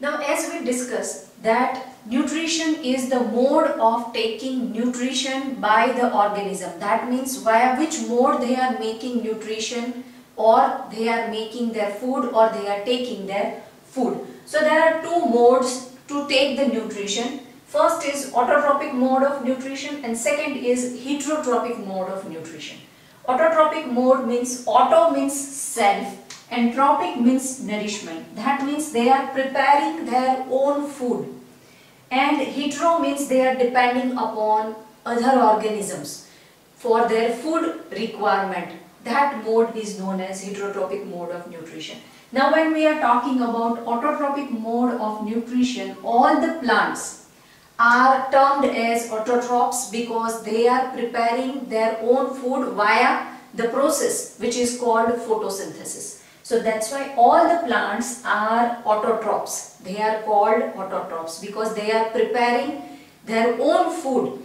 Now as we discussed that nutrition is the mode of taking nutrition by the organism. That means via which mode they are making nutrition or they are making their food or they are taking their food. So there are two modes to take the nutrition. First is autotrophic mode of nutrition and second is heterotrophic mode of nutrition. Autotrophic mode means auto means self and trophic means nourishment. That means they are preparing their own food. And hetero means they are depending upon other organisms for their food requirement. That mode is known as heterotrophic mode of nutrition. Now when we are talking about autotrophic mode of nutrition, all the plants are termed as autotrophs because they are preparing their own food via the process which is called photosynthesis. So that's why all the plants are autotrophs. They are called autotrophs because they are preparing their own food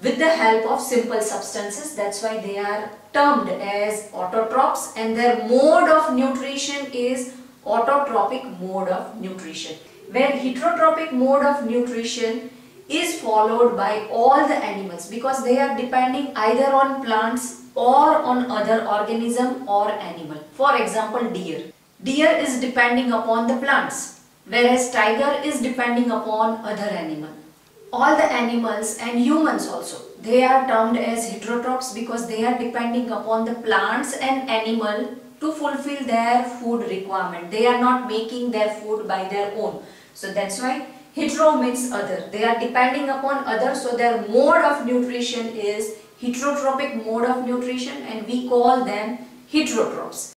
with the help of simple substances. That's why they are termed as autotrophs and their mode of nutrition is autotrophic mode of nutrition. Where heterotrophic mode of nutrition is followed by all the animals because they are depending either on plants or on other organism or animal. For example, deer. Deer is depending upon the plants, whereas tiger is depending upon other animal. All the animals and humans also, they are termed as heterotrophs because they are depending upon the plants and animal to fulfill their food requirement. They are not making their food by their own. So that's why hetero means other. They are depending upon other so their mode of nutrition is heterotrophic mode of nutrition and we call them heterotrophs.